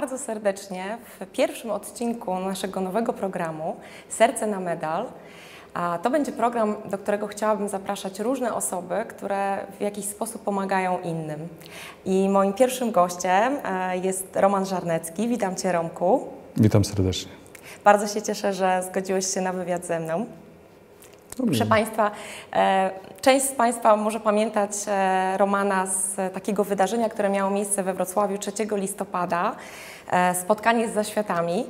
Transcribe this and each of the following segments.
Bardzo serdecznie w pierwszym odcinku naszego nowego programu Serce na Medal. A to będzie program, do którego chciałabym zapraszać różne osoby, które w jakiś sposób pomagają innym. I moim pierwszym gościem e, jest Roman Żarnecki. Witam Cię, Romku. Witam serdecznie. Bardzo się cieszę, że zgodziłeś się na wywiad ze mną. Proszę Państwa, e, część z Państwa może pamiętać e, Romana z takiego wydarzenia, które miało miejsce we Wrocławiu 3 listopada. e, Spotkanie z zaświatami.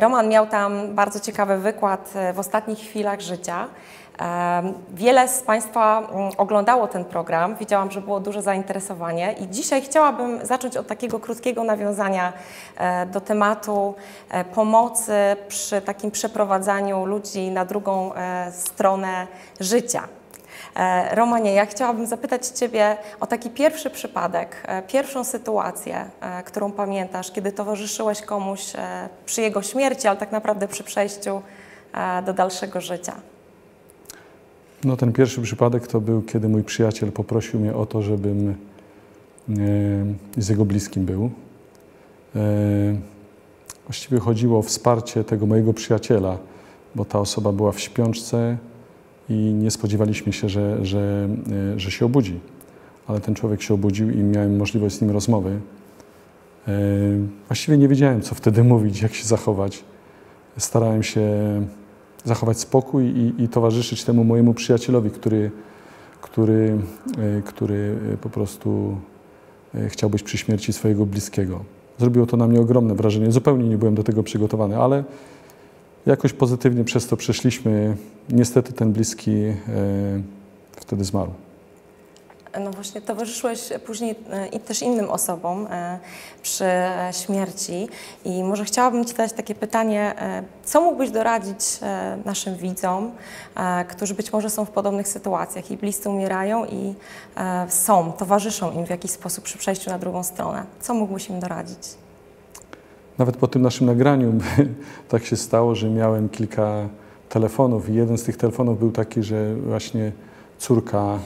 Roman miał tam bardzo ciekawy wykład w ostatnich chwilach życia. Wiele z Państwa mm, oglądało ten program, widziałam, że było duże zainteresowanie i dzisiaj chciałabym zacząć od takiego krótkiego nawiązania e, do tematu e, pomocy przy takim przeprowadzaniu ludzi na drugą e, stronę życia. Romanie, ja chciałabym zapytać Ciebie o taki pierwszy przypadek, pierwszą sytuację, którą pamiętasz, kiedy towarzyszyłeś komuś przy jego śmierci, ale tak naprawdę przy przejściu do dalszego życia. No ten pierwszy przypadek to był, kiedy mój przyjaciel poprosił mnie o to, żebym e, z jego bliskim był. E, właściwie chodziło o wsparcie tego mojego przyjaciela, bo ta osoba była w śpiączce i nie spodziewaliśmy się, że, że, e, że się obudzi. Ale ten człowiek się obudził i miałem możliwość z nim rozmowy. Właściwie nie wiedziałem, co wtedy mówić, jak się zachować. Starałem się zachować spokój i, i towarzyszyć temu mojemu przyjacielowi, który, który, e, który e, po prostu e, chciał być przy śmierci swojego bliskiego. Zrobiło to na mnie ogromne wrażenie. Zupełnie nie byłem do tego przygotowany, ale jakoś pozytywnie przez to przeszliśmy. Niestety ten bliski wtedy zmarł. No właśnie, towarzyszyłeś później e, też innym osobom e, przy śmierci i może chciałabym Ci zadać takie pytanie, e, co mógłbyś doradzić naszym widzom, którzy być może są w podobnych sytuacjach i bliscy umierają i są, towarzyszą im w jakiś sposób przy przejściu na drugą stronę. Co mógłbyś im doradzić? Nawet po tym naszym nagraniu tak się stało, że miałem kilka telefonów i jeden z tych telefonów był taki, że właśnie córka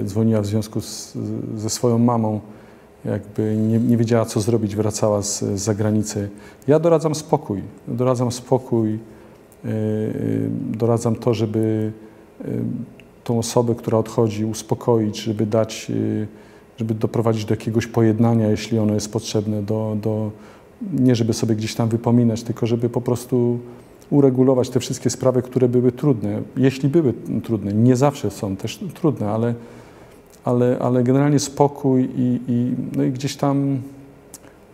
y, dzwoniła w związku z, ze swoją mamą, jakby nie, nie wiedziała co zrobić, wracała z, z zagranicy. Ja doradzam spokój, doradzam spokój, y, y, doradzam to, żeby tą osobę, która odchodzi, uspokoić, żeby dać, żeby doprowadzić do jakiegoś pojednania, jeśli ono jest potrzebne, do, do, nie żeby sobie gdzieś tam wypominać, tylko żeby po prostu uregulować te wszystkie sprawy, które były trudne. Jeśli były trudne, nie zawsze są też trudne, ale, ale, ale generalnie spokój i, i, no i gdzieś tam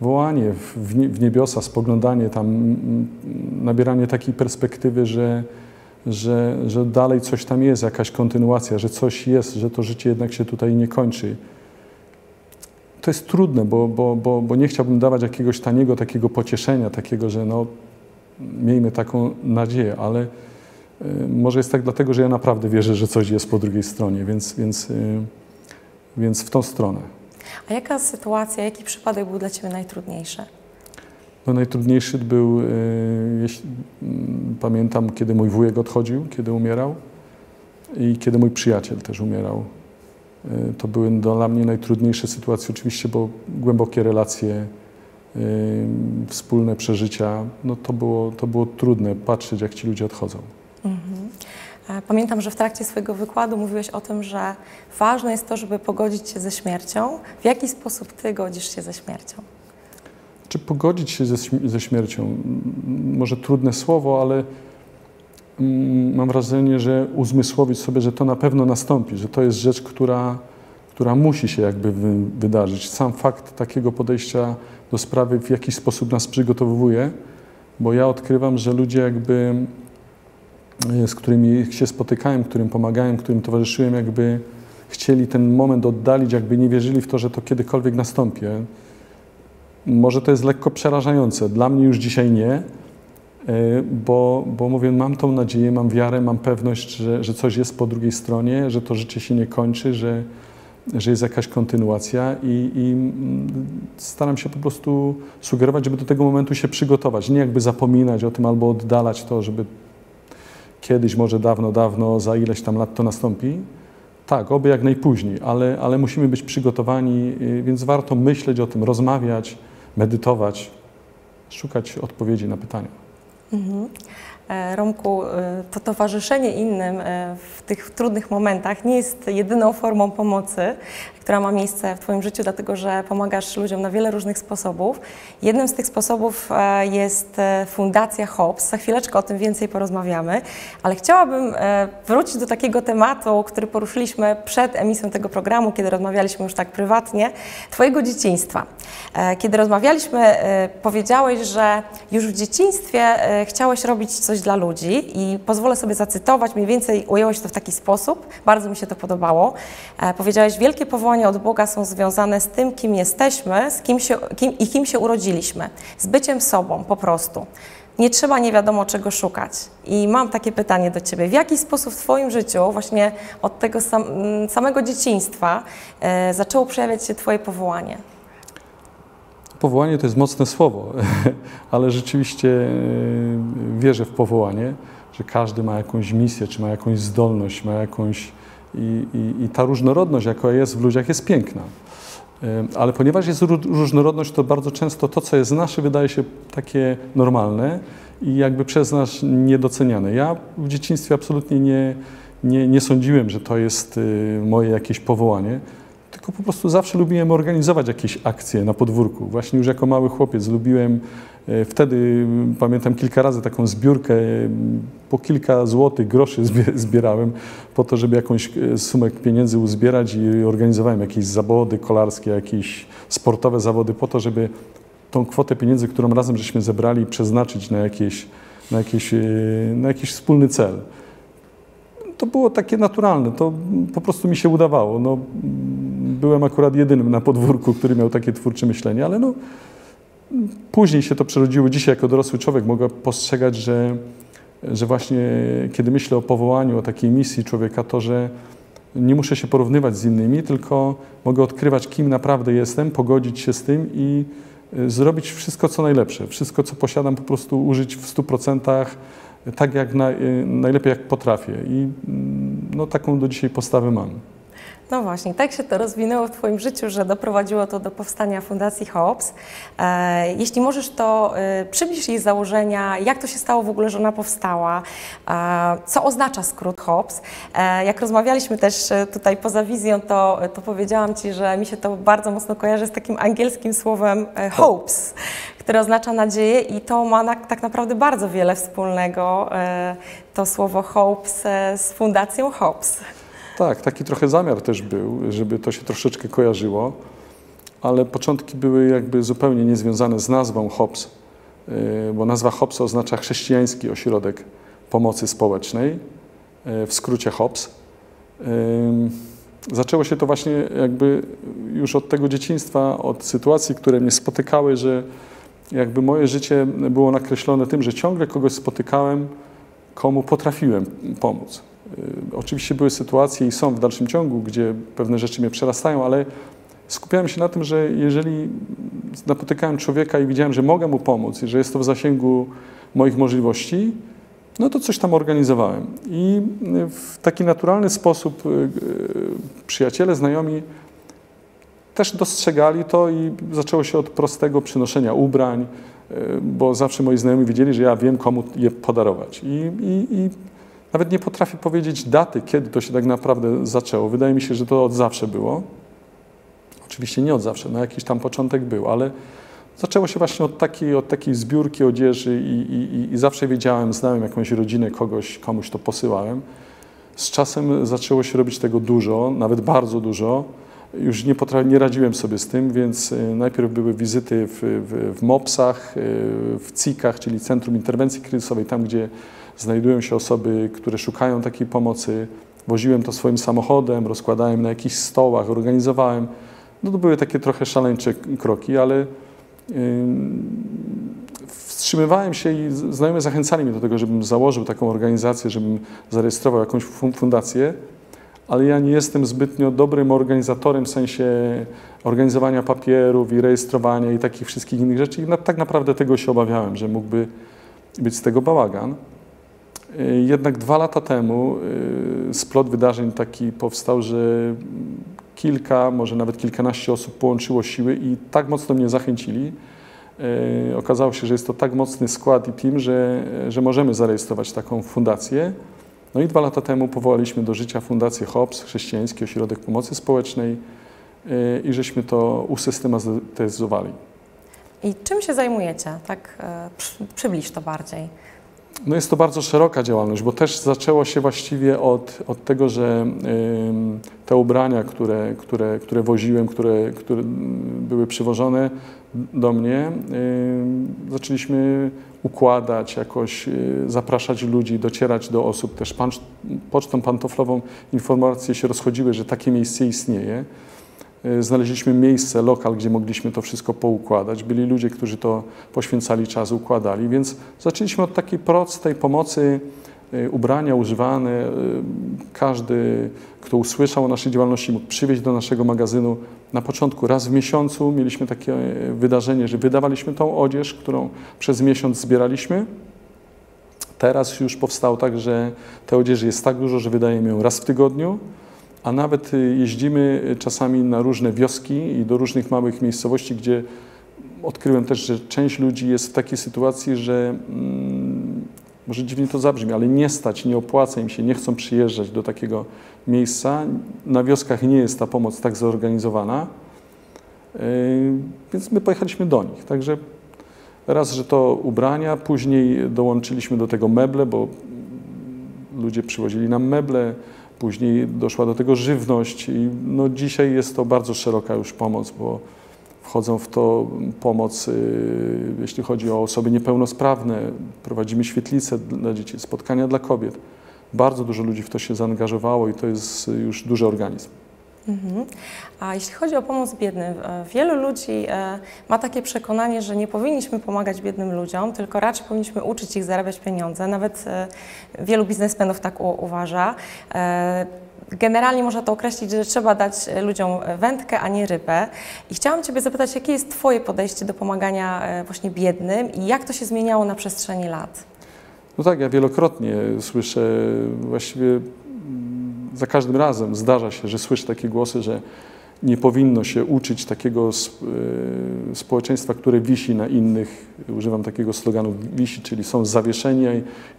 wołanie w, nie- w niebiosa, spoglądanie tam, nabieranie takiej perspektywy, że, że, że dalej coś tam jest, jakaś kontynuacja, że coś jest, że to życie jednak się tutaj nie kończy. To jest trudne, bo, bo, bo, bo nie chciałbym dawać jakiegoś taniego takiego pocieszenia, takiego, że no, miejmy taką nadzieję, ale y, może jest tak dlatego, że ja naprawdę wierzę, że coś jest po drugiej stronie, więc, więc, y, więc w tą stronę. A jaka sytuacja, jaki przypadek był dla Ciebie najtrudniejszy? No, najtrudniejszy był, y, jeśli, pamiętam, kiedy mój wujek odchodził, kiedy umierał i kiedy mój przyjaciel też umierał. To były dla mnie najtrudniejsze sytuacje, oczywiście, bo głębokie relacje, wspólne przeżycia, no to było, to było trudne patrzeć, jak ci ludzie odchodzą. Mhm. Pamiętam, że w trakcie swojego wykładu mówiłeś o tym, że ważne jest to, żeby pogodzić się ze śmiercią. W jaki sposób Ty godzisz się ze śmiercią? Czy pogodzić się ze, ze śmiercią? Może trudne słowo, ale mm, mam wrażenie, że uzmysłowić sobie, że to na pewno nastąpi, że to jest rzecz, która, która musi się jakby wy, wydarzyć. Sam fakt takiego podejścia do sprawy w jakiś sposób nas przygotowuje, bo ja odkrywam, że ludzie jakby, e, z którymi się spotykałem, którym pomagałem, którym towarzyszyłem, jakby chcieli ten moment oddalić, jakby nie wierzyli w to, że to kiedykolwiek nastąpi. Może to jest lekko przerażające. Dla mnie już dzisiaj nie, e, bo, bo mówię, mam tą nadzieję, mam wiarę, mam pewność, że, że coś jest po drugiej stronie, że to życie się nie kończy, że, że jest jakaś kontynuacja i, i mm, staram się po prostu sugerować, żeby do tego momentu się przygotować. Nie jakby zapominać o tym albo oddalać to, żeby kiedyś, może dawno, dawno, za ileś tam lat to nastąpi. Tak, oby jak najpóźniej, ale, ale musimy być przygotowani, y, więc warto myśleć o tym, rozmawiać, medytować, szukać odpowiedzi na pytania. Mhm. E, Romku, e, to towarzyszenie innym e, w tych trudnych momentach nie jest jedyną formą pomocy, która ma miejsce w Twoim życiu, dlatego że pomagasz ludziom na wiele różnych sposobów. Jednym z tych sposobów jest Fundacja HOPS. Za chwileczkę o tym więcej porozmawiamy, ale chciałabym wrócić do takiego tematu, który poruszyliśmy przed emisją tego programu, kiedy rozmawialiśmy już tak prywatnie, Twojego dzieciństwa. Kiedy rozmawialiśmy, powiedziałeś, że już w dzieciństwie chciałeś robić coś coś dla ludzi i pozwolę sobie zacytować, mniej więcej ująłeś to w taki sposób, bardzo mi się to podobało. E, powiedziałeś, wielkie powołania od Boga są związane z tym, kim jesteśmy z kim się, kim, i kim się urodziliśmy, z byciem sobą po prostu. Nie trzeba nie wiadomo czego szukać. I mam takie pytanie do Ciebie. W jaki sposób w Twoim życiu, właśnie od tego sam, samego dzieciństwa, e, zaczęło przejawiać się Twoje powołanie? Powołanie to jest mocne słowo, ale rzeczywiście e, wierzę w powołanie, że każdy ma jakąś misję, czy ma jakąś zdolność, ma jakąś. I, i, i ta różnorodność, jaka jest w ludziach, jest piękna. E, ale ponieważ jest różnorodność, to bardzo często to, co jest nasze, wydaje się takie normalne i jakby przez nas niedoceniane. Ja w dzieciństwie absolutnie nie, nie, nie sądziłem, że to jest e, moje jakieś powołanie tylko po prostu zawsze lubiłem organizować jakieś akcje na podwórku. Właśnie już jako mały chłopiec lubiłem, e, wtedy pamiętam kilka razy taką zbiórkę, po kilka złotych, groszy zbierałem po to, żeby jakąś e, sumę pieniędzy uzbierać i organizowałem jakieś zawody kolarskie, jakieś sportowe zawody po to, żeby tą kwotę pieniędzy, którą razem żeśmy zebrali, przeznaczyć na, jakieś, na, jakieś, e, na jakiś wspólny cel to było takie naturalne, to po prostu mi się udawało. No, byłem akurat jedynym na podwórku, który miał takie twórcze myślenie, ale no, później się to przerodziło. Dzisiaj jako dorosły człowiek mogę postrzegać, że, że właśnie kiedy myślę o powołaniu, o takiej misji człowieka, to że nie muszę się porównywać z innymi, tylko mogę odkrywać, kim naprawdę jestem, pogodzić się z tym i y, zrobić wszystko, co najlepsze. Wszystko, co posiadam, po prostu użyć w 100%, tak jak y, najlepiej jak potrafię. I mm, no, taką do dzisiaj postawę mam. No właśnie, tak się to rozwinęło w Twoim życiu, że doprowadziło to do powstania Fundacji HOPS. E, jeśli możesz, to e, przybliż jej założenia, jak to się stało w ogóle, że ona powstała, e, co oznacza skrót HOPS. Jak rozmawialiśmy też tutaj poza wizją, to, to powiedziałam Ci, że mi się to bardzo mocno kojarzy z takim angielskim słowem hopes, które oznacza nadzieję i to ma na, tak naprawdę bardzo wiele wspólnego, to słowo hopes z Fundacją HOPS. Tak, taki trochę zamiar też był, żeby to się troszeczkę kojarzyło, ale początki były jakby zupełnie niezwiązane z nazwą HOPS, y, bo nazwa HOPS oznacza chrześcijański ośrodek pomocy społecznej, y, w skrócie HOPS. Y, zaczęło się to właśnie jakby już od tego dzieciństwa, od sytuacji, które mnie spotykały, że jakby moje życie było nakreślone tym, że ciągle kogoś spotykałem, komu potrafiłem pomóc. Y, oczywiście były sytuacje i są w dalszym ciągu, gdzie pewne rzeczy mnie przerastają, ale skupiałem się na tym, że jeżeli napotykałem człowieka i widziałem, że mogę mu pomóc i że jest to w zasięgu moich możliwości, no to coś tam organizowałem. I w taki naturalny sposób y, y, przyjaciele, znajomi też dostrzegali to i zaczęło się od prostego przynoszenia ubrań, bo zawsze moi znajomi wiedzieli, że ja wiem, komu je podarować. I, i, i nawet nie potrafię powiedzieć daty, kiedy to się tak naprawdę zaczęło. Wydaje mi się, że to od zawsze było. Oczywiście nie od zawsze, no jakiś tam początek był, ale zaczęło się właśnie od takiej, od takiej zbiórki odzieży i, i, i zawsze wiedziałem, znałem jakąś rodzinę, kogoś, komuś to posyłałem. Z czasem zaczęło się robić tego dużo, nawet bardzo dużo. Już nie, nie radziłem sobie z tym, więc y, najpierw były wizyty w, w, w MOPS-ach, y, w CIK-ach, czyli Centrum Interwencji Kryzysowej, tam gdzie znajdują się osoby, które szukają takiej pomocy. Woziłem to swoim samochodem, rozkładałem na jakichś stołach, organizowałem. No to były takie trochę szaleńcze kroki, ale wstrzymywałem się i znajomi zachęcali mnie do tego, żebym założył taką organizację, żebym zarejestrował jakąś fundację, ale ja nie jestem zbytnio dobrym organizatorem w sensie organizowania papierów i rejestrowania i takich wszystkich innych rzeczy. I tak naprawdę tego się obawiałem, że mógłby być z tego bałagan. Y, jednak dwa lata temu y, splot wydarzeń taki powstał, że kilka, może nawet kilkanaście osób połączyło siły i tak mocno mnie zachęcili, e, okazało się, że jest to tak mocny skład i team, że, że możemy zarejestrować taką fundację. No i dwa lata temu powołaliśmy do życia Fundację HOPS, Chrześcijański Ośrodek Pomocy Społecznej i żeśmy to usystematyzowali. I czym się zajmujecie? Tak e, przybliż to bardziej. No jest to bardzo szeroka działalność, bo też zaczęło się właściwie od, od tego, że te ubrania, które, które, które woziłem, które, które były przywożone do mnie, zaczęliśmy układać, jakoś y, zapraszać ludzi, docierać do osób. Też pocztą pantoflową informacje się rozchodziły, że takie miejsce istnieje. Y, znaleźliśmy miejsce, lokal, gdzie mogliśmy to wszystko poukładać. Byli ludzie, którzy to poświęcali czas, układali, więc zaczęliśmy od takiej prostej pomocy, y, ubrania używane. Y, każdy, kto usłyszał o naszej działalności, mógł przywieźć do naszego magazynu. Na początku raz w miesiącu mieliśmy takie wydarzenie, że wydawaliśmy tą odzież, którą przez miesiąc zbieraliśmy. Teraz już powstało tak, że tej odzieży jest tak dużo, że wydajemy ją raz w tygodniu a nawet y, jeździmy y, czasami na różne wioski i do różnych małych miejscowości, gdzie odkryłem też, że część ludzi jest w takiej sytuacji, że mm, może dziwnie to zabrzmi, ale nie stać, nie opłaca im się, nie chcą przyjeżdżać do takiego miejsca. Na wioskach nie jest ta pomoc tak zorganizowana, yy, więc my pojechaliśmy do nich. Także raz, że to ubrania, później dołączyliśmy do tego meble, bo ludzie przywozili nam meble, Później doszła do tego żywność i no dzisiaj jest to bardzo szeroka już pomoc, bo wchodzą w to pomoc, y, jeśli chodzi o osoby niepełnosprawne. Prowadzimy świetlice dla dzieci, spotkania dla kobiet. Bardzo dużo ludzi w to się zaangażowało i to jest już duży organizm. Mhm. A jeśli chodzi o pomoc biednym, e, wielu ludzi e, ma takie przekonanie, że nie powinniśmy pomagać biednym ludziom, tylko raczej powinniśmy uczyć ich zarabiać pieniądze. Nawet e, wielu biznesmenów tak uważa. Generalnie można to określić, że trzeba dać ludziom wędkę, a nie rybę. I chciałam Ciebie zapytać, jakie jest Twoje podejście do pomagania właśnie biednym i jak to się zmieniało na przestrzeni lat? No tak, ja wielokrotnie słyszę właściwie za każdym razem zdarza się, że słyszę takie głosy, że nie powinno się uczyć takiego e, społeczeństwa, które wisi na innych, używam takiego sloganu, wisi, czyli są zawieszeni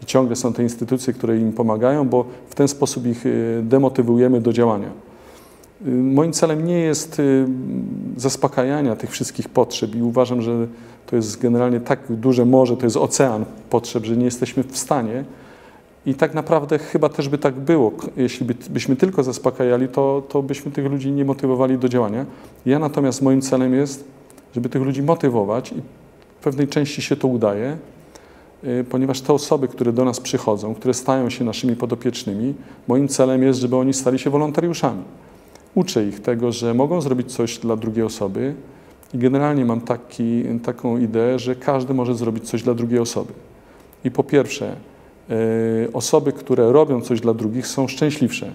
i ciągle są te instytucje, które im pomagają, bo w ten sposób ich e, demotywujemy do działania. E, moim celem nie jest zaspokajania tych wszystkich potrzeb i uważam, że to jest generalnie tak duże morze, to jest ocean potrzeb, że nie jesteśmy w stanie i tak naprawdę chyba też by tak było. Jeśli by, byśmy tylko zaspokajali, to, to byśmy tych ludzi nie motywowali do działania. Ja natomiast moim celem jest, żeby tych ludzi motywować i w pewnej części się to udaje, y, ponieważ te osoby, które do nas przychodzą, które stają się naszymi podopiecznymi, moim celem jest, żeby oni stali się wolontariuszami. Uczę ich tego, że mogą zrobić coś dla drugiej osoby i generalnie mam taki, taką ideę, że każdy może zrobić coś dla drugiej osoby. I po pierwsze, osoby, które robią coś dla drugich, są szczęśliwsze.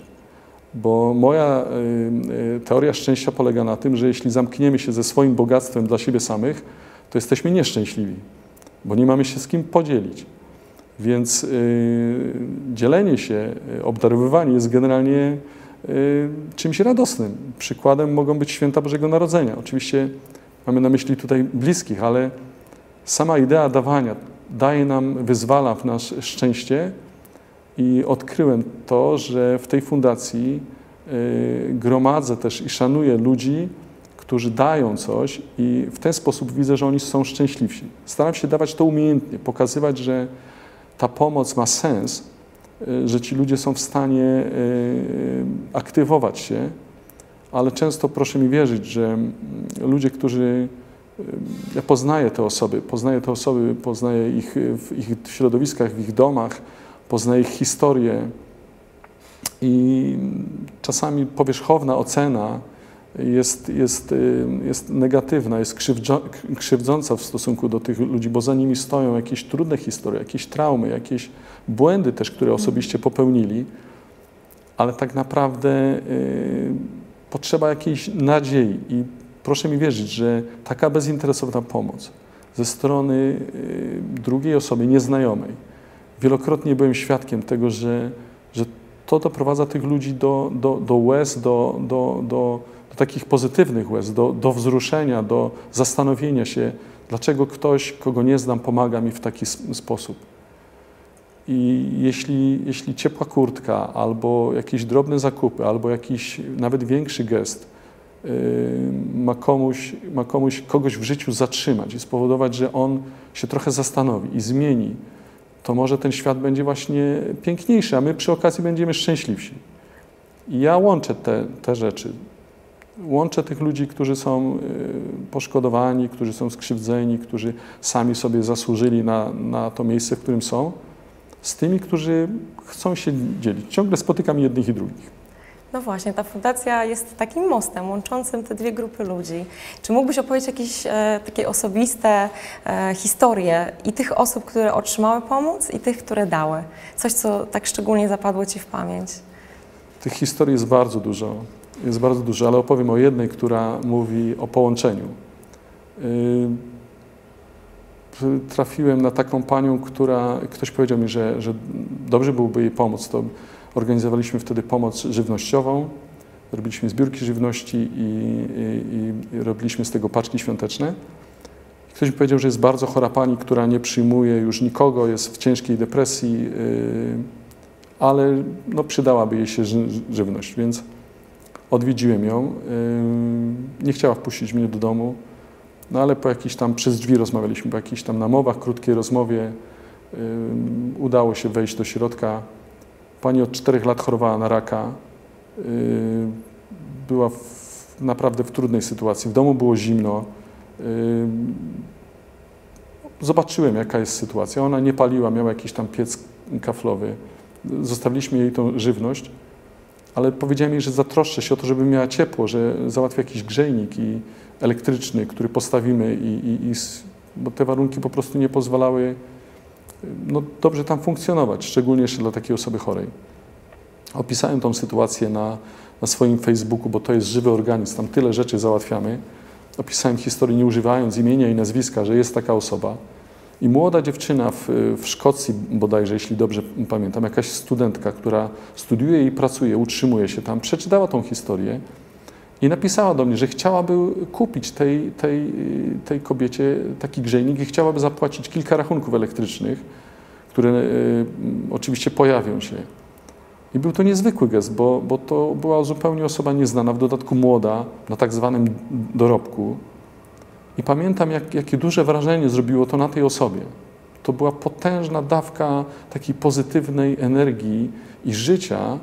Bo moja y, y, teoria szczęścia polega na tym, że jeśli zamkniemy się ze swoim bogactwem dla siebie samych, to jesteśmy nieszczęśliwi, bo nie mamy się z kim podzielić. Więc dzielenie się, obdarowywanie jest generalnie czymś radosnym. Przykładem mogą być święta Bożego Narodzenia. Oczywiście mamy na myśli tutaj bliskich, ale sama idea dawania, daje nam, wyzwala w nas szczęście i odkryłem to, że w tej fundacji y, gromadzę też i szanuję ludzi, którzy dają coś i w ten sposób widzę, że oni są szczęśliwsi. Staram się dawać to umiejętnie, pokazywać, że ta pomoc ma sens, y, że ci ludzie są w stanie y, aktywować się, ale często proszę mi wierzyć, że mm, ludzie, którzy ja poznaję te osoby, poznaję te osoby, poznaję ich w ich środowiskach, w ich domach, poznaję ich historię i czasami powierzchowna ocena jest, jest, jest negatywna, jest krzywdząca w stosunku do tych ludzi, bo za nimi stoją jakieś trudne historie, jakieś traumy, jakieś błędy też, które osobiście popełnili, ale tak naprawdę y, potrzeba jakiejś nadziei i proszę mi wierzyć, że taka bezinteresowna pomoc ze strony y, drugiej osoby, nieznajomej, wielokrotnie byłem świadkiem tego, że, że to doprowadza tych ludzi do, do, do łez, do, do, do, do takich pozytywnych łez, do, do wzruszenia, do zastanowienia się, Dlaczego ktoś, kogo nie znam, pomaga mi w taki sposób? I jeśli, jeśli ciepła kurtka, albo jakieś drobne zakupy, albo jakiś nawet większy gest ma, komuś, ma komuś, kogoś w życiu zatrzymać i spowodować, że on się trochę zastanowi i zmieni, to może ten świat będzie właśnie piękniejszy, a my przy okazji będziemy szczęśliwsi. I ja łączę te, te rzeczy. Łączę tych ludzi, którzy są yy, poszkodowani, którzy są skrzywdzeni, którzy sami sobie zasłużyli na, na to miejsce, w którym są z tymi, którzy chcą się dzielić. Ciągle spotykam jednych i drugich. No właśnie, ta fundacja jest takim mostem łączącym te dwie grupy ludzi. Czy mógłbyś opowiedzieć jakieś e, takie osobiste e, historie i tych osób, które otrzymały pomoc, i tych, które dały? Coś, co tak szczególnie zapadło Ci w pamięć? Tych historii jest bardzo dużo. Jest bardzo dużo, ale opowiem o jednej, która mówi o połączeniu. Y trafiłem na taką panią, która, ktoś powiedział mi, że, że dobrze byłoby jej pomóc. To organizowaliśmy wtedy pomoc żywnościową, robiliśmy zbiórki żywności i, i, i robiliśmy z tego paczki świąteczne. Ktoś mi powiedział, że jest bardzo chora pani, która nie przyjmuje już nikogo, jest w ciężkiej depresji, yy, ale no, przydałaby jej się żywność, więc odwiedziłem ją. Yy, nie chciała wpuścić mnie do domu. No ale po jakiejś tam, przez drzwi rozmawialiśmy, po jakichś tam namowach, krótkiej rozmowie yy, udało się wejść do środka. Pani od czterech lat chorowała na raka. Yy, była w, naprawdę w trudnej sytuacji. W domu było zimno. Yy, zobaczyłem, jaka jest sytuacja. Ona nie paliła, miała jakiś tam piec kaflowy. Zostawiliśmy jej tą żywność, ale powiedziałem jej, że zatroszczę się o to, żeby miała ciepło, że załatwię jakiś grzejnik i elektryczny, który postawimy, i, i, i, bo te warunki po prostu nie pozwalały no, dobrze tam funkcjonować, szczególnie jeszcze dla takiej osoby chorej. Opisałem tą sytuację na, na swoim Facebooku, bo to jest żywy organizm, tam tyle rzeczy załatwiamy. Opisałem historię nie używając imienia i nazwiska, że jest taka osoba. I młoda dziewczyna w, w Szkocji bodajże, jeśli dobrze pamiętam, jakaś studentka, która studiuje i pracuje, utrzymuje się tam, przeczytała tą historię i napisała do mnie, że chciałaby kupić tej, tej, tej kobiecie taki grzejnik i chciałaby zapłacić kilka rachunków elektrycznych, które y, oczywiście pojawią się. I był to niezwykły gest, bo, bo to była zupełnie osoba nieznana, w dodatku młoda, na tak zwanym dorobku. I pamiętam, jak, jakie duże wrażenie zrobiło to na tej osobie. To była potężna dawka takiej pozytywnej energii i życia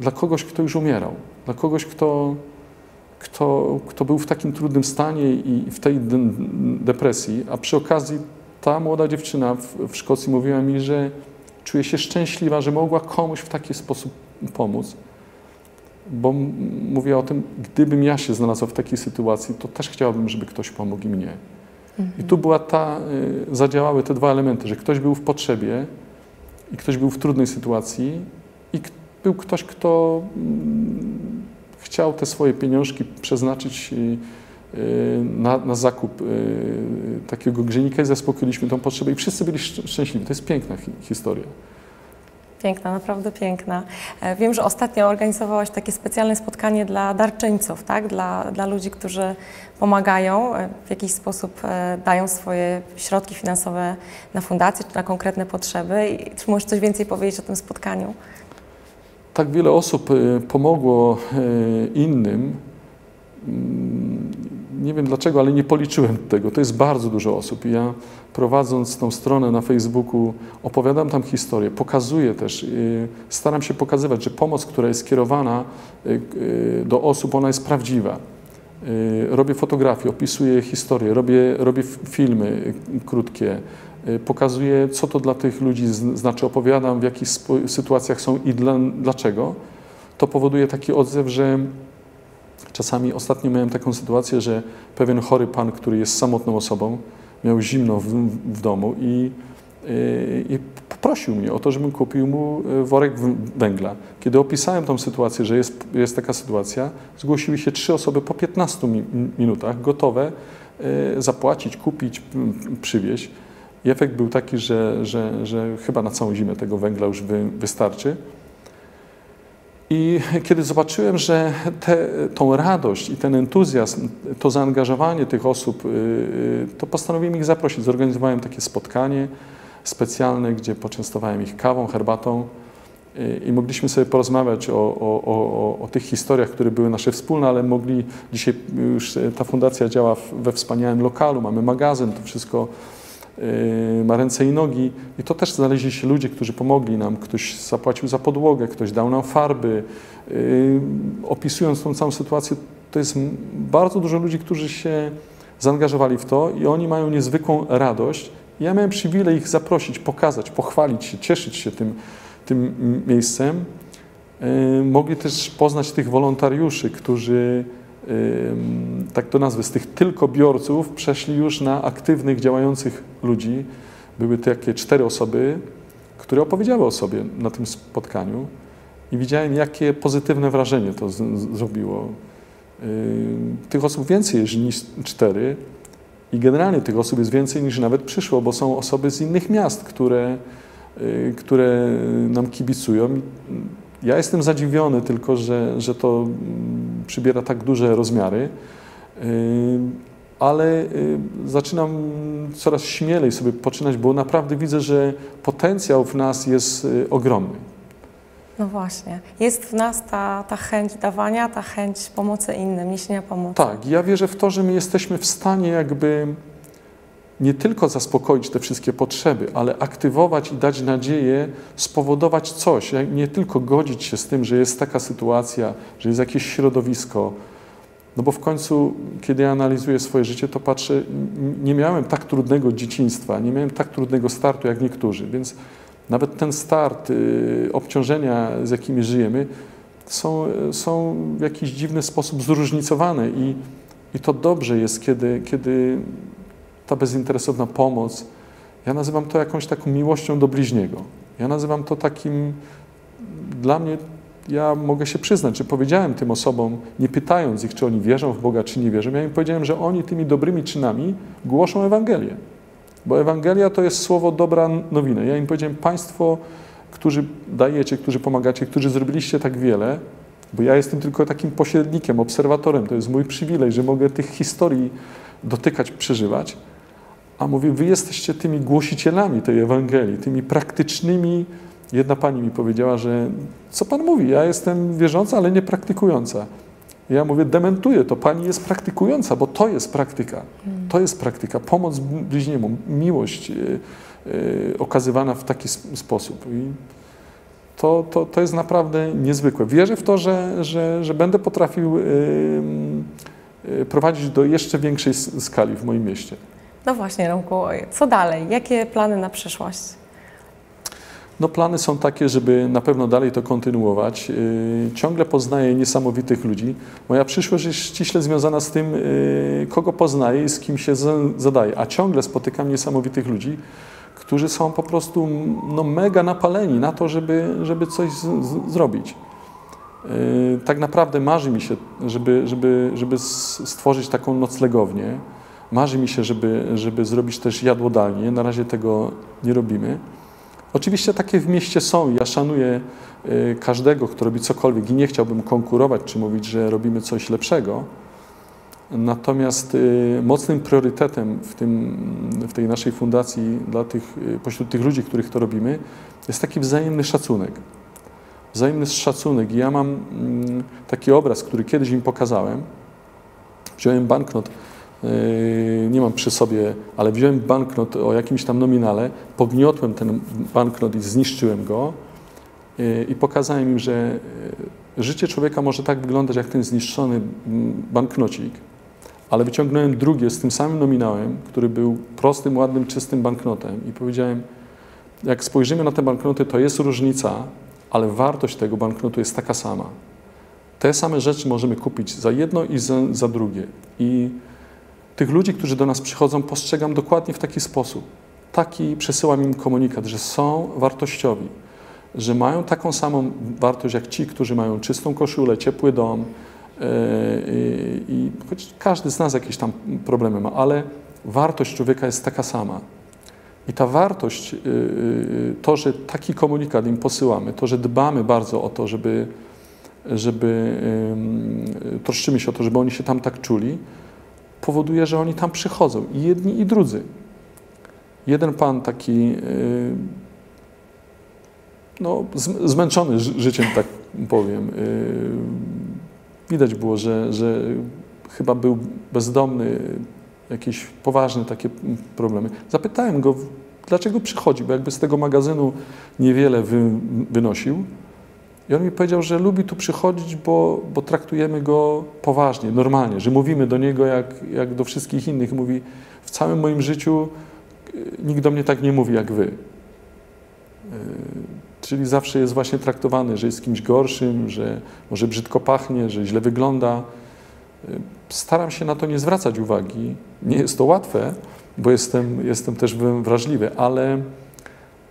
dla kogoś, kto już umierał, dla kogoś, kto, kto, kto był w takim trudnym stanie i w tej depresji, a przy okazji ta młoda dziewczyna w, w Szkocji mówiła mi, że czuje się szczęśliwa, że mogła komuś w taki sposób pomóc. Bo mówiła o tym, gdybym ja się znalazła w takiej sytuacji, to też chciałabym, żeby ktoś pomógł i mnie. Mhm. I tu była ta, y, zadziałały te dwa elementy, że ktoś był w potrzebie i ktoś był w trudnej sytuacji i był ktoś, kto mm, chciał te swoje pieniążki przeznaczyć y, y, na, na zakup y, takiego grzejnika i zaspokoiliśmy tą potrzebę i wszyscy byli szczęśliwi. To jest piękna historia. Piękna, naprawdę piękna. E, wiem, że ostatnio organizowałaś takie specjalne spotkanie dla darczyńców, tak? dla, dla ludzi, którzy pomagają, e, w jakiś sposób e, dają swoje środki finansowe na fundację czy na konkretne potrzeby. I czy możesz coś więcej powiedzieć o tym spotkaniu? Tak wiele osób y, pomogło y, innym. Mm, nie wiem dlaczego, ale nie policzyłem tego. To jest bardzo dużo osób. I ja prowadząc tą stronę na Facebooku, opowiadam tam historię, pokazuję też, y, staram się pokazywać, że pomoc, która jest skierowana do osób, ona jest prawdziwa. Robię fotografie, opisuję historię, robię, robię filmy krótkie, Y, pokazuję, co to dla tych ludzi znaczy, opowiadam, w jakich sytuacjach są i dla, dlaczego, to powoduje taki odzew, że czasami ostatnio miałem taką sytuację, że pewien chory pan, który jest samotną osobą, miał zimno w, w domu i, y, i, poprosił mnie o to, żebym kupił mu y, worek węgla. Kiedy opisałem tą sytuację, że jest, jest taka sytuacja, zgłosiły się trzy osoby po 15 mi minutach, gotowe zapłacić, kupić, przywieźć. I efekt był taki, że, że, że chyba na całą zimę tego węgla już wy, wystarczy. I kiedy zobaczyłem, że te, tą radość i ten entuzjazm, to zaangażowanie tych osób, y, y, to postanowiłem ich zaprosić. Zorganizowałem takie spotkanie specjalne, gdzie poczęstowałem ich kawą, herbatą y, i mogliśmy sobie porozmawiać o, o, o, o tych historiach, które były nasze wspólne, ale mogli, dzisiaj już ta fundacja działa we wspaniałym lokalu, mamy magazyn, to wszystko ma ręce i nogi. I to też znaleźli się ludzie, którzy pomogli nam. Ktoś zapłacił za podłogę, ktoś dał nam farby. Yy, opisując tą całą sytuację, to jest bardzo dużo ludzi, którzy się zaangażowali w to i oni mają niezwykłą radość. Ja miałem przywilej ich zaprosić, pokazać, pochwalić się, cieszyć się tym, tym miejscem. Yy, mogli też poznać tych wolontariuszy, którzy tak to nazwę, z tych tylko biorców przeszli już na aktywnych, działających ludzi. Były takie cztery osoby, które opowiedziały o sobie na tym spotkaniu i widziałem, jakie pozytywne wrażenie to zrobiło. Tych osób więcej niż cztery i generalnie tych osób jest więcej niż nawet przyszło, bo są osoby z innych miast, które, y, które nam kibicują. Ja jestem zadziwiony tylko, że, że to mm, przybiera tak duże rozmiary, y, ale y, zaczynam coraz śmielej sobie poczynać, bo naprawdę widzę, że potencjał w nas jest y, ogromny. No właśnie. Jest w nas ta, ta chęć dawania, ta chęć pomocy innym, niesienia pomocy. Tak, ja wierzę w to, że my jesteśmy w stanie jakby nie tylko zaspokoić te wszystkie potrzeby, ale aktywować i dać nadzieję, spowodować coś. Nie tylko godzić się z tym, że jest taka sytuacja, że jest jakieś środowisko. No bo w końcu, kiedy ja analizuję swoje życie, to patrzę, nie miałem tak trudnego dzieciństwa, nie miałem tak trudnego startu jak niektórzy, więc nawet ten start, y, obciążenia, z jakimi żyjemy, są, są w jakiś dziwny sposób zróżnicowane i, i to dobrze jest, kiedy, kiedy ta bezinteresowna pomoc, ja nazywam to jakąś taką miłością do bliźniego. Ja nazywam to takim, dla mnie, ja mogę się przyznać, że powiedziałem tym osobom, nie pytając ich, czy oni wierzą w Boga, czy nie wierzą, ja im powiedziałem, że oni tymi dobrymi czynami głoszą Ewangelię. Bo Ewangelia to jest słowo dobra nowina. Ja im powiedziałem, Państwo, którzy dajecie, którzy pomagacie, którzy zrobiliście tak wiele, bo ja jestem tylko takim pośrednikiem, obserwatorem, to jest mój przywilej, że mogę tych historii dotykać, przeżywać. A mówi, wy jesteście tymi głosicielami tej Ewangelii, tymi praktycznymi. Jedna pani mi powiedziała, że co pan mówi? Ja jestem wierząca, ale nie praktykująca. Ja mówię, dementuję to, pani jest praktykująca, bo to jest praktyka. To jest praktyka, pomoc bliźniemu, miłość yy, yy, okazywana w taki sposób. I to, to, to jest naprawdę niezwykłe. Wierzę w to, że, że, że będę potrafił yy, prowadzić do jeszcze większej skali w moim mieście. No właśnie, Romku, co dalej? Jakie plany na przyszłość? No plany są takie, żeby na pewno dalej to kontynuować. Yy, ciągle poznaję niesamowitych ludzi. Moja przyszłość jest ściśle związana z tym, yy, kogo poznaję i z kim się zadaję. A ciągle spotykam niesamowitych ludzi, którzy są po prostu no, mega napaleni na to, żeby, żeby coś z, z, zrobić. Yy, tak naprawdę marzy mi się, żeby, żeby, żeby stworzyć taką noclegownię, Marzy mi się, żeby, żeby zrobić też jadłodalnię. Na razie tego nie robimy. Oczywiście takie w mieście są. Ja szanuję y, każdego, kto robi cokolwiek i nie chciałbym konkurować czy mówić, że robimy coś lepszego. Natomiast y, mocnym priorytetem w, tym, w tej naszej fundacji dla tych, y, pośród tych ludzi, których to robimy, jest taki wzajemny szacunek. Wzajemny szacunek. Ja mam mm, taki obraz, który kiedyś im pokazałem. Wziąłem banknot nie mam przy sobie, ale wziąłem banknot o jakimś tam nominale, pogniotłem ten banknot i zniszczyłem go yy, i pokazałem im, że yy, życie człowieka może tak wyglądać jak ten zniszczony banknocik, ale wyciągnąłem drugie z tym samym nominałem, który był prostym, ładnym, czystym banknotem i powiedziałem, jak spojrzymy na te banknoty, to jest różnica, ale wartość tego banknotu jest taka sama. Te same rzeczy możemy kupić za jedno i za, za drugie. I tych ludzi, którzy do nas przychodzą, postrzegam dokładnie w taki sposób. Taki przesyłam im komunikat, że są wartościowi, że mają taką samą wartość jak ci, którzy mają czystą koszulę, ciepły dom. Yy, I choć każdy z nas jakieś tam problemy ma, ale wartość człowieka jest taka sama. I ta wartość, yy, to, że taki komunikat im posyłamy, to, że dbamy bardzo o to, żeby żeby ym, troszczymy się o to, żeby oni się tam tak czuli, powoduje, że oni tam przychodzą i jedni i drudzy. Jeden pan taki yy, no, zmęczony życiem, tak powiem. Yy, widać było, że, że chyba był bezdomny, jakieś poważne takie problemy. Zapytałem go, dlaczego przychodzi, bo jakby z tego magazynu niewiele wy, wynosił. I on mi powiedział, że lubi tu przychodzić, bo, bo traktujemy go poważnie, normalnie, że mówimy do niego jak, jak do wszystkich innych. Mówi, w całym moim życiu y, nikt do mnie tak nie mówi jak wy. Y, czyli zawsze jest właśnie traktowany, że jest kimś gorszym, że może brzydko pachnie, że źle wygląda. Y, staram się na to nie zwracać uwagi. Nie jest to łatwe, bo jestem, jestem też wrażliwy, ale,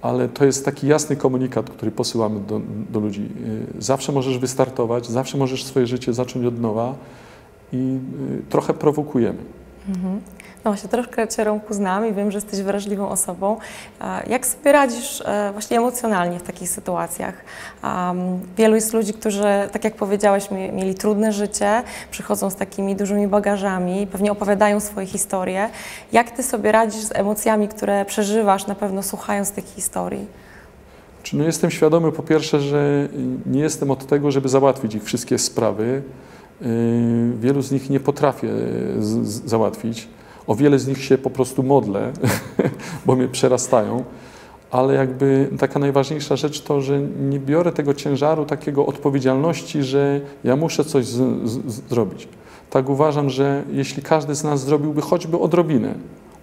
ale to jest taki jasny komunikat, który posyłamy do, do ludzi. Y, zawsze możesz wystartować, zawsze możesz swoje życie zacząć od nowa i y, trochę prowokujemy. Mhm. No właśnie, troszkę Cię Romku znam i wiem, że jesteś wrażliwą osobą. Jak sobie radzisz e, właśnie emocjonalnie w takich sytuacjach? Wielu jest ludzi, którzy, tak jak powiedziałeś, mieli trudne życie, przychodzą z takimi dużymi bagażami, pewnie opowiadają swoje historie. Jak Ty sobie radzisz z emocjami, które przeżywasz na pewno słuchając tych historii? Czy no jestem świadomy po pierwsze, że nie jestem od tego, żeby załatwić ich wszystkie sprawy. Y, wielu z nich nie potrafię załatwić. O wiele z nich się po prostu modlę, bo mnie przerastają, ale jakby taka najważniejsza rzecz to, że nie biorę tego ciężaru, takiego odpowiedzialności, że ja muszę coś z, z, zrobić. Tak uważam, że jeśli każdy z nas zrobiłby choćby odrobinę,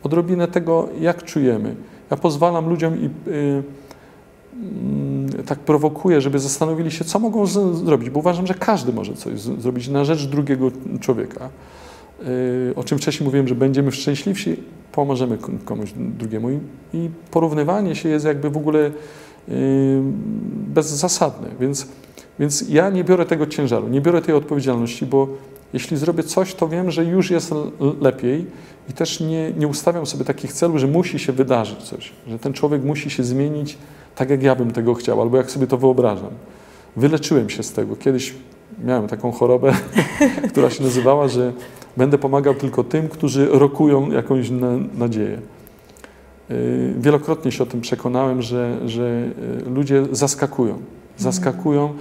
odrobinę tego, jak czujemy, ja pozwalam ludziom i y, y, tak prowokuję, żeby zastanowili się, co mogą zrobić, bo uważam, że każdy może coś zrobić na rzecz drugiego człowieka. Y, o czym wcześniej mówiłem, że będziemy szczęśliwsi, pomożemy komuś drugiemu. I, i porównywanie się jest jakby w ogóle y, bezzasadne. Więc, więc ja nie biorę tego ciężaru, nie biorę tej odpowiedzialności, bo jeśli zrobię coś, to wiem, że już jest lepiej i też nie, nie ustawiam sobie takich celów, że musi się wydarzyć coś, że ten człowiek musi się zmienić tak, jak ja bym tego chciał, albo jak sobie to wyobrażam. Wyleczyłem się z tego. Kiedyś miałem taką chorobę, która się nazywała, że Będę pomagał tylko tym, którzy rokują jakąś nadzieję. Y, wielokrotnie się o tym przekonałem, że, że y, ludzie zaskakują. Zaskakują.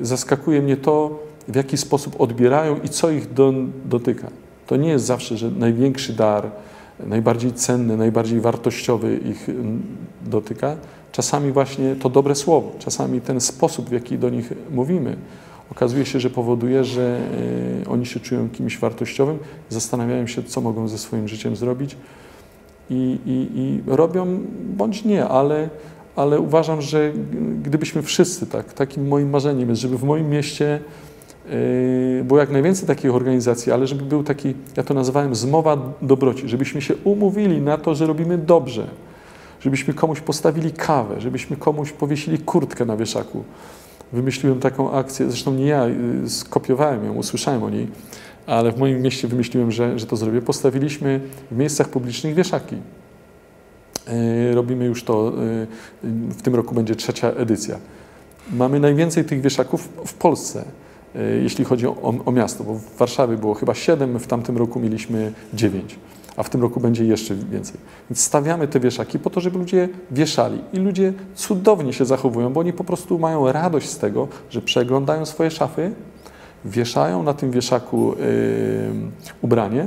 Zaskakuje mnie to, w jaki sposób odbierają i co ich do, dotyka. To nie jest zawsze, że największy dar, najbardziej cenny, najbardziej wartościowy ich dotyka. Czasami właśnie to dobre słowo, czasami ten sposób, w jaki do nich mówimy, okazuje się, że powoduje, że e, oni się czują kimś wartościowym, zastanawiają się, co mogą ze swoim życiem zrobić i, i, i robią bądź nie, ale, ale uważam, że gdybyśmy wszyscy tak, takim moim marzeniem jest, żeby w moim mieście było jak najwięcej takich organizacji, ale żeby był taki, ja to nazywałem zmowa dobroci, żebyśmy się umówili na to, że robimy dobrze, żebyśmy komuś postawili kawę, żebyśmy komuś powiesili kurtkę na wieszaku, wymyśliłem taką akcję, zresztą nie ja, y, skopiowałem ją, usłyszałem o niej, ale w moim mieście wymyśliłem, że, że to zrobię. Postawiliśmy w miejscach publicznych wieszaki. Y, robimy już to, y, w tym roku będzie trzecia edycja. Mamy najwięcej tych wieszaków w Polsce, jeśli chodzi o, o miasto, bo w Warszawie było chyba siedem, w tamtym roku mieliśmy dziewięć a w tym roku będzie jeszcze więcej. Więc stawiamy te wieszaki po to, żeby ludzie wieszali. I ludzie cudownie się zachowują, bo oni po prostu mają radość z tego, że przeglądają swoje szafy, wieszają na tym wieszaku yy, ubranie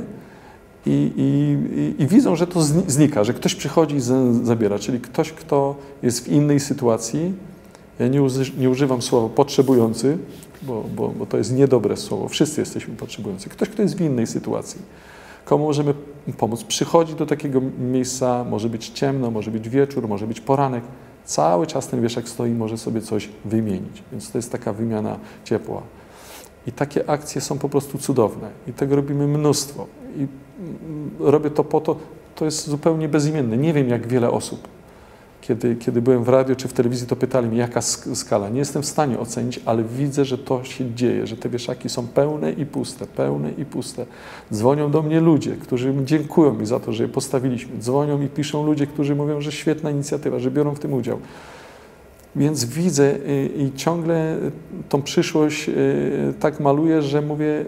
i, i, i, widzą, że to znika, że ktoś przychodzi i zabiera. Czyli ktoś, kto jest w innej sytuacji, ja nie, nie używam słowa potrzebujący, bo, bo, bo to jest niedobre słowo. Wszyscy jesteśmy potrzebujący. Ktoś, kto jest w innej sytuacji komu możemy pomóc. Przychodzi do takiego miejsca, może być ciemno, może być wieczór, może być poranek. Cały czas ten wieszak stoi, może sobie coś wymienić. Więc to jest taka wymiana ciepła. I takie akcje są po prostu cudowne. I tego robimy mnóstwo. I robię to po to, to jest zupełnie bezimienne. Nie wiem, jak wiele osób kiedy, kiedy byłem w radiu czy w telewizji, to pytali mnie, jaka skala. Nie jestem w stanie ocenić, ale widzę, że to się dzieje, że te wieszaki są pełne i puste, pełne i puste. Dzwonią do mnie ludzie, którzy dziękują mi za to, że je postawiliśmy. Dzwonią i piszą ludzie, którzy mówią, że świetna inicjatywa, że biorą w tym udział. Więc widzę y, i ciągle tą przyszłość y, tak maluję, że mówię,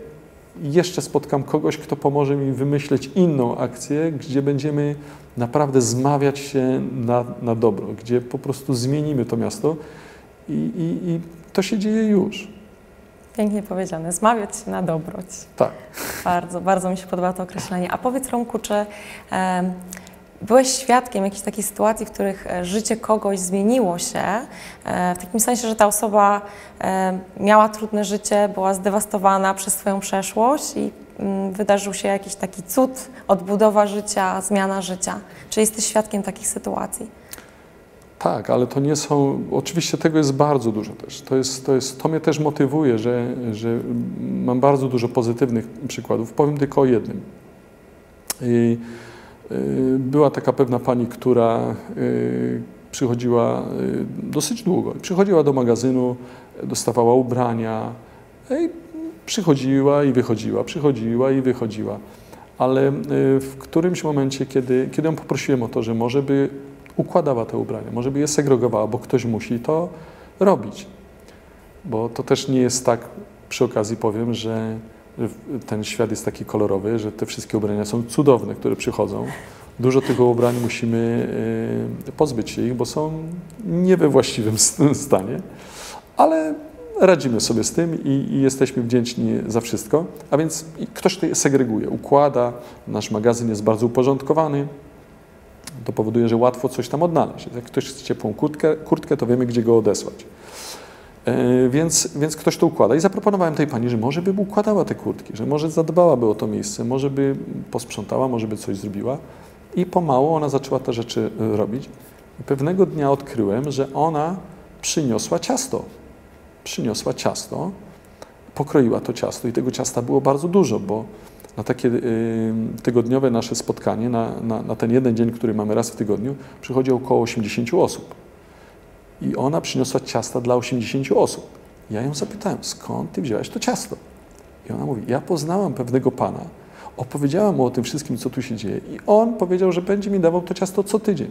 jeszcze spotkam kogoś, kto pomoże mi wymyśleć inną akcję, gdzie będziemy naprawdę zmawiać się na, na dobro, gdzie po prostu zmienimy to miasto i, i, i to się dzieje już. Pięknie powiedziane, zmawiać się na dobroć. Tak. Bardzo, bardzo mi się podoba to określenie. A powiedz Romku, czy e, byłeś świadkiem jakiejś takiej sytuacji, w których e, życie kogoś zmieniło się, e, w takim sensie, że ta osoba e, miała trudne życie, była zdewastowana przez swoją przeszłość i mm, wydarzył się jakiś taki cud, odbudowa życia, zmiana życia. Czy jesteś świadkiem takich sytuacji? Tak, ale to nie są. Oczywiście tego jest bardzo dużo też. To, jest, to, jest, to mnie też motywuje, że, że mam bardzo dużo pozytywnych przykładów. Powiem tylko o jednym. I, była taka pewna pani, która y, przychodziła y, dosyć długo. Przychodziła do magazynu, dostawała ubrania, i przychodziła i wychodziła, przychodziła i wychodziła. Ale w którymś momencie, kiedy, kiedy ją poprosiłem o to, że może by układała te ubrania, może by je segregowała, bo ktoś musi to robić. Bo to też nie jest tak, przy okazji powiem, że ten świat jest taki kolorowy, że te wszystkie ubrania są cudowne, które przychodzą. Dużo tych ubrań musimy y, pozbyć się ich, bo są nie we właściwym stanie, ale radzimy sobie z tym i, i, jesteśmy wdzięczni za wszystko. A więc ktoś to je segreguje, układa. Nasz magazyn jest bardzo uporządkowany to powoduje, że łatwo coś tam odnaleźć. Jak ktoś chce ciepłą kurtkę, kurtkę to wiemy, gdzie go odesłać. E, więc, więc ktoś to układa. I zaproponowałem tej pani, że może by układała te kurtki, że może zadbałaby o to miejsce, może by posprzątała, może by coś zrobiła. I pomału ona zaczęła te rzeczy e, robić. I pewnego dnia odkryłem, że ona przyniosła ciasto. Przyniosła ciasto, pokroiła to ciasto i tego ciasta było bardzo dużo, bo na takie y, tygodniowe nasze spotkanie, na, na, na, ten jeden dzień, który mamy raz w tygodniu, przychodzi około 80 osób. I ona przyniosła ciasta dla 80 osób. Ja ją zapytałem, skąd ty wziąłeś to ciasto? I ona mówi, ja poznałam pewnego pana, opowiedziałam mu o tym wszystkim, co tu się dzieje i on powiedział, że będzie mi dawał to ciasto co tydzień.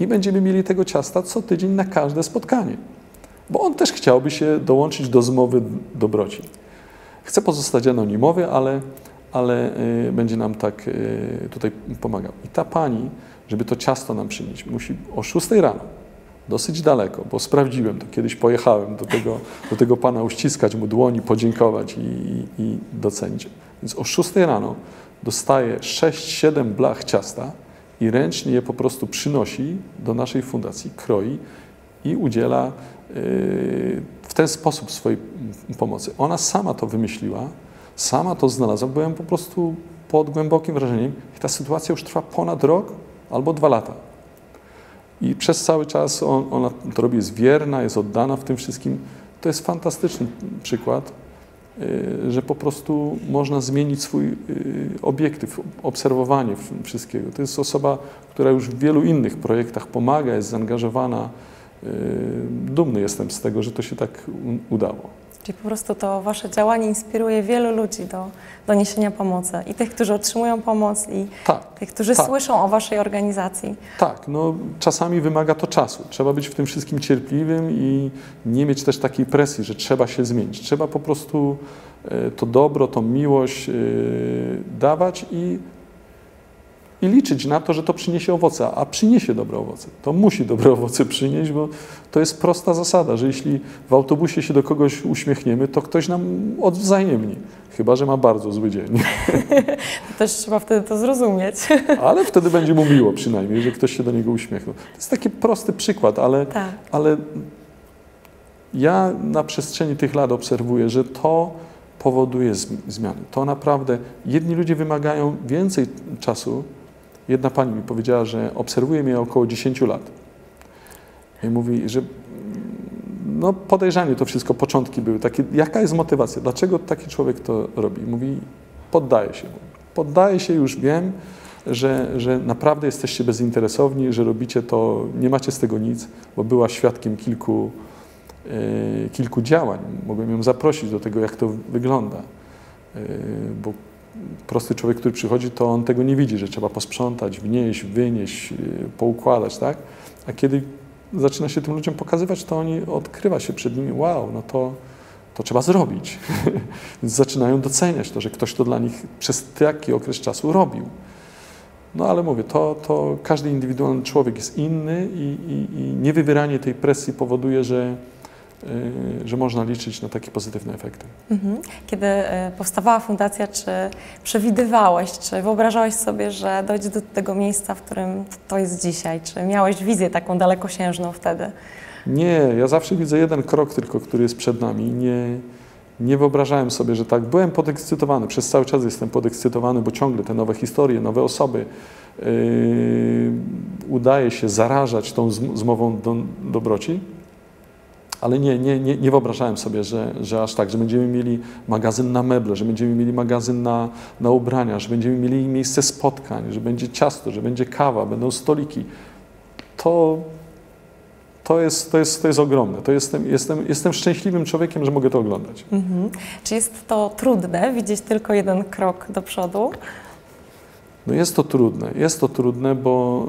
I będziemy mieli tego ciasta co tydzień na każde spotkanie. Bo on też chciałby się dołączyć do zmowy dobroci. Chcę pozostać anonimowy, ale ale y, będzie nam tak y, tutaj pomagał. I ta pani, żeby to ciasto nam przynieść, musi o 6 rano, dosyć daleko, bo sprawdziłem to, kiedyś pojechałem do tego, do tego pana uściskać mu dłoni, podziękować i, i, i docenić. Więc o 6 rano dostaje 6-7 blach ciasta i ręcznie je po prostu przynosi do naszej fundacji, kroi i udziela y, w ten sposób swojej pomocy. Ona sama to wymyśliła, Sama to znalazła, byłem po prostu pod głębokim wrażeniem i ta sytuacja już trwa ponad rok albo dwa lata. I przez cały czas on, ona to robi, jest wierna, jest oddana w tym wszystkim. To jest fantastyczny przykład, y, że po prostu można zmienić swój y, obiektyw, obserwowanie wszystkiego. To jest osoba, która już w wielu innych projektach pomaga, jest zaangażowana. Y, dumny jestem z tego, że to się tak udało. Czyli po prostu to Wasze działanie inspiruje wielu ludzi do, do niesienia pomocy. I tych, którzy otrzymują pomoc, i tak, tych, którzy tak. słyszą o Waszej organizacji. Tak, no czasami wymaga to czasu. Trzeba być w tym wszystkim cierpliwym i nie mieć też takiej presji, że trzeba się zmienić. Trzeba po prostu e, to dobro, tą miłość e, dawać i i liczyć na to, że to przyniesie owoce, a przyniesie dobre owoce. To musi dobre owoce przynieść, bo to jest prosta zasada, że jeśli w autobusie się do kogoś uśmiechniemy, to ktoś nam odwzajemni, chyba że ma bardzo zły dzień. To też trzeba wtedy to zrozumieć. Ale wtedy będzie mu miło przynajmniej, że ktoś się do niego uśmiechnął. To jest taki prosty przykład, ale, tak. ale ja na przestrzeni tych lat obserwuję, że to powoduje zmiany. To naprawdę, jedni ludzie wymagają więcej czasu, Jedna pani mi powiedziała, że obserwuje mnie około 10 lat. I mówi, że no podejrzanie to wszystko, początki były takie, jaka jest motywacja, dlaczego taki człowiek to robi? Mówi, poddaje się. Poddaje się, już wiem, że, że naprawdę jesteście bezinteresowni, że robicie to, nie macie z tego nic, bo była świadkiem kilku, e, kilku działań. Mogłem ją zaprosić do tego, jak to wygląda, e, bo prosty człowiek, który przychodzi, to on tego nie widzi, że trzeba posprzątać, wnieść, wynieść, y, poukładać, tak? A kiedy zaczyna się tym ludziom pokazywać, to oni odkrywa się przed nimi, wow, no to, to trzeba zrobić. Więc zaczynają doceniać to, że ktoś to dla nich przez taki okres czasu robił. No ale mówię, to, to każdy indywidualny człowiek jest inny i, i, i tej presji powoduje, że, że można liczyć na takie pozytywne efekty. Mhm. Kiedy y, powstawała fundacja, czy przewidywałeś, czy wyobrażałeś sobie, że dojdzie do tego miejsca, w którym to jest dzisiaj? Czy miałeś wizję taką dalekosiężną wtedy? Nie, ja zawsze widzę jeden krok tylko, który jest przed nami. Nie, nie wyobrażałem sobie, że tak. Byłem podekscytowany, przez cały czas jestem podekscytowany, bo ciągle te nowe historie, nowe osoby yy, udaje się zarażać tą zmową do, dobroci. Ale nie, nie, nie, nie wyobrażałem sobie, że, że aż tak, że będziemy mieli magazyn na meble, że będziemy mieli magazyn na, na ubrania, że będziemy mieli miejsce spotkań, że będzie ciasto, że będzie kawa, będą stoliki. To to jest, to jest, to jest ogromne. To jestem, jestem, jestem szczęśliwym człowiekiem, że mogę to oglądać. Mhm. Czy jest to trudne, widzieć tylko jeden krok do przodu? No jest to trudne. Jest to trudne, bo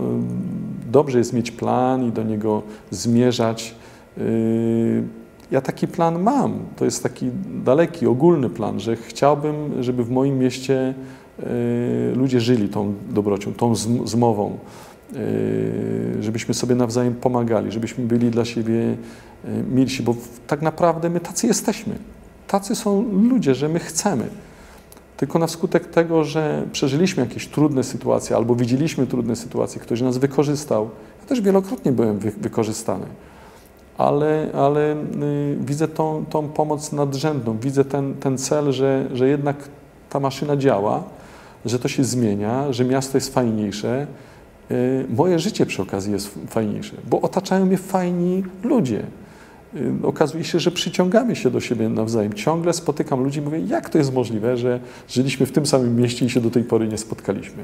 dobrze jest mieć plan i do niego zmierzać. Y, ja taki plan mam. To jest taki daleki, ogólny plan, że chciałbym, żeby w moim mieście y, ludzie żyli tą dobrocią, tą zmową. Yy, żebyśmy sobie nawzajem pomagali, żebyśmy byli dla siebie yy, milsi, bo tak naprawdę my tacy jesteśmy. Tacy są ludzie, że my chcemy. Tylko na skutek tego, że przeżyliśmy jakieś trudne sytuacje albo widzieliśmy trudne sytuacje, ktoś nas wykorzystał. Ja też wielokrotnie byłem wy wykorzystany, ale, ale yy, widzę tą, tą pomoc nadrzędną, widzę ten, ten cel, że, że jednak ta maszyna działa, że to się zmienia, że miasto jest fajniejsze, Y, moje życie przy okazji jest fajniejsze, bo otaczają mnie fajni ludzie. Y, okazuje się, że przyciągamy się do siebie nawzajem. Ciągle spotykam ludzi i mówię, jak to jest możliwe, że żyliśmy w tym samym mieście i się do tej pory nie spotkaliśmy.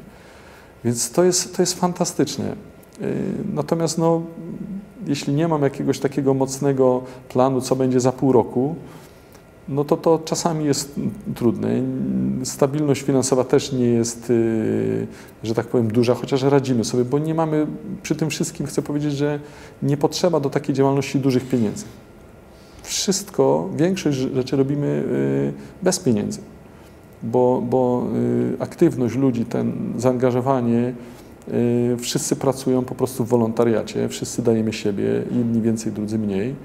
Więc to jest, to jest fantastyczne. Y, natomiast no, jeśli nie mam jakiegoś takiego mocnego planu, co będzie za pół roku, no to to czasami jest trudne. Stabilność finansowa też nie jest, y, że tak powiem, duża, chociaż radzimy sobie, bo nie mamy przy tym wszystkim, chcę powiedzieć, że nie potrzeba do takiej działalności dużych pieniędzy. Wszystko, większość rzeczy robimy y, bez pieniędzy, bo, bo y, aktywność ludzi, ten zaangażowanie, wszyscy pracują po prostu w wolontariacie, wszyscy dajemy siebie, jedni więcej, drudzy mniej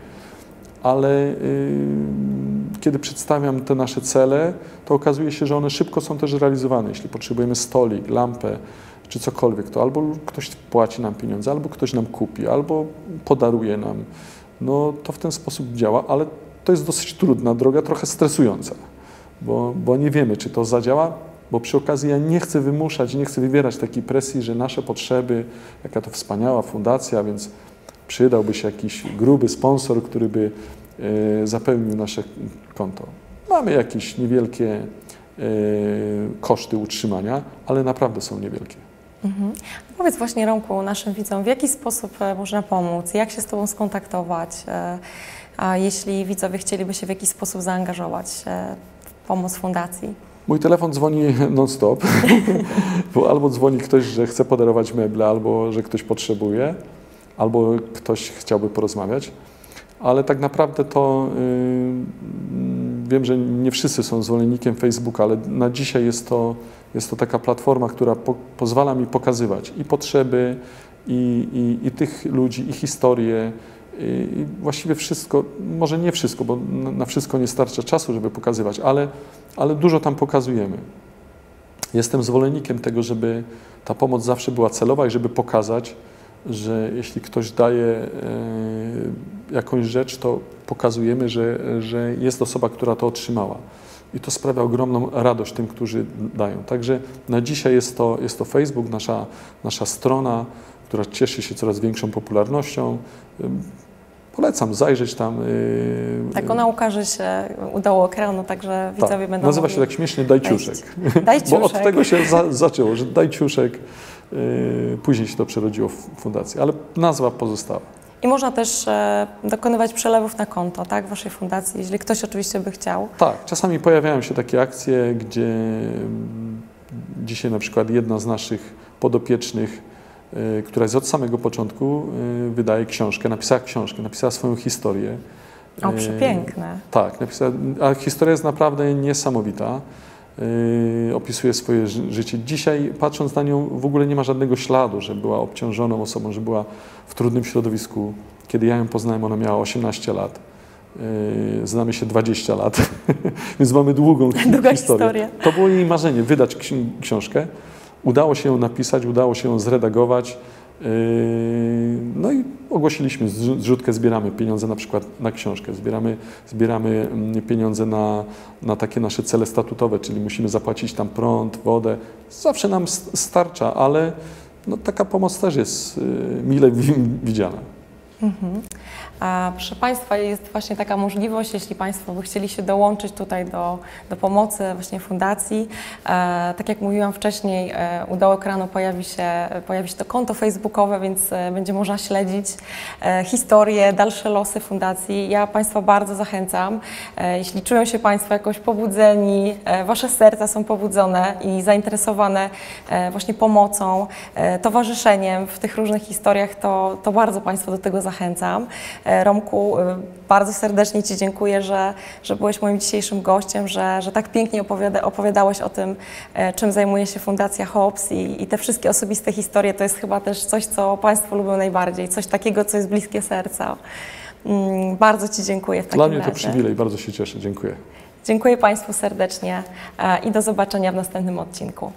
ale kiedy przedstawiam te nasze cele, to okazuje się, że one szybko są też realizowane. Jeśli potrzebujemy stolik, lampę czy cokolwiek, to albo ktoś płaci nam pieniądze, albo ktoś nam kupi, albo podaruje nam. No to w ten sposób działa, ale to jest dosyć trudna droga, trochę stresująca, bo, bo nie wiemy, czy to zadziała, bo przy okazji ja nie chcę wymuszać, nie chcę wywierać takiej presji, że nasze potrzeby, jaka to wspaniała fundacja, więc przydałby się jakiś gruby sponsor, który by e, zapełnił nasze konto. Mamy jakieś niewielkie e, koszty utrzymania, ale naprawdę są niewielkie. Mhm. Powiedz właśnie Romku, naszym widzom, w jaki sposób e, można pomóc, jak się z Tobą skontaktować, a jeśli widzowie chcieliby się w jakiś sposób zaangażować w pomoc fundacji? Mój telefon dzwoni non-stop, bo albo dzwoni ktoś, że chce podarować meble, albo że ktoś potrzebuje albo ktoś chciałby porozmawiać, ale tak naprawdę to yy, wiem, że nie wszyscy są zwolennikiem Facebooka, ale na dzisiaj jest to, jest to taka platforma, która po, pozwala mi pokazywać i potrzeby, i, i, i tych ludzi, i historie, i właściwie wszystko, może nie wszystko, bo na wszystko nie starcza czasu, żeby pokazywać, ale, ale dużo tam pokazujemy. Jestem zwolennikiem tego, żeby ta pomoc zawsze była celowa i żeby pokazać, że jeśli ktoś daje e, jakąś rzecz, to pokazujemy, że, że jest osoba, która to otrzymała. I to sprawia ogromną radość tym, którzy dają. Także na dzisiaj jest to, jest to Facebook, nasza, nasza strona, która cieszy się coraz większą popularnością. Polecam zajrzeć tam. Y, tak, ona ukaże się udało ekranu, także tak. widzowie będą Nazywa się tak śmiesznie Dajciuszek. Dajciuszek. Bo od tego się za, zaczęło, że Dajciuszek. Y, później się to przerodziło w fundację, ale nazwa pozostała. I można też e, dokonywać przelewów na konto, tak, waszej fundacji, jeżeli ktoś oczywiście by chciał. Tak, czasami pojawiają się takie akcje, gdzie dzisiaj na przykład jedna z naszych podopiecznych która jest od samego początku, y, wydaje książkę, napisała książkę, napisała swoją historię. O, Y, przepiękne. Tak, napisała, a historia jest naprawdę niesamowita. Opisuje swoje ży- życie. Dzisiaj, patrząc na nią, w ogóle nie ma żadnego śladu, że była obciążoną osobą, że była w trudnym środowisku. Kiedy ja ją poznałem, ona miała 18 lat. Znamy się 20 lat, więc mamy długą Długa historię. historia. To było jej marzenie, wydać ksi- książkę. Udało się napisać, udało się zredagować. Yy, No i ogłosiliśmy zrzu- zrzutkę, zbieramy pieniądze na przykład na książkę, zbieramy, zbieramy mm, pieniądze na, na takie nasze cele statutowe, czyli musimy zapłacić tam prąd, wodę. Zawsze nam starcza, ale no, taka pomoc też jest yy, mile wi- widziana. Mhm. A proszę Państwa, jest właśnie taka możliwość, jeśli Państwo by chcieli się dołączyć tutaj do, do pomocy właśnie fundacji. E, tak jak mówiłam wcześniej, e, u dołu ekranu pojawi się, pojawi się to konto facebookowe, więc e, będzie można śledzić e, historię, dalsze losy fundacji. Ja Państwa bardzo zachęcam. E, jeśli czują się Państwo jakoś pobudzeni, e, Wasze serca są pobudzone i zainteresowane właśnie pomocą, towarzyszeniem w tych różnych historiach, to, to bardzo Państwa do tego zachęcam. E, Romku, e, bardzo serdecznie Ci dziękuję, że, że byłeś moim dzisiejszym gościem, że, że tak pięknie opowiada, opowiadałeś o tym, e, czym zajmuje się Fundacja Hobbs i, i te wszystkie osobiste historie to jest chyba też coś, co Państwo lubią najbardziej, coś takiego, co jest bliskie serca. Mm, Bardzo Ci dziękuję w takim Dla mnie to razie. przywilej, bardzo się cieszę. Dziękuję. Dziękuję Państwu serdecznie i do zobaczenia w następnym odcinku.